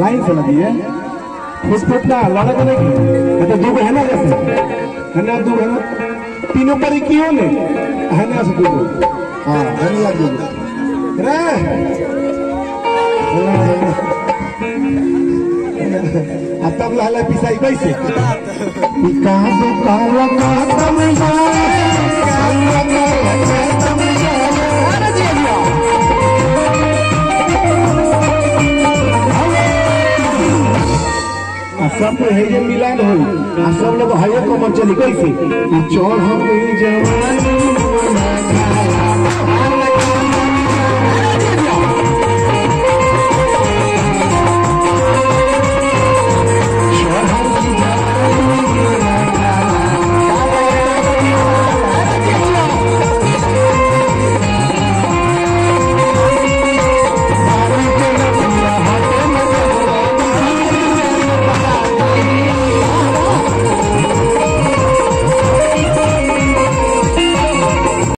Line से लगी है फुटफुट ना लड़ा तो तो दो है ना है ना दो है तीनों पर एक ही हो ने है ना से दो हाँ है ना दो रे अब तब लाला पिसाई कैसे पिका दो काला का सब है ये मिलान हो। सब लोग हाय कमर चली कैसे चढ़ जवानी।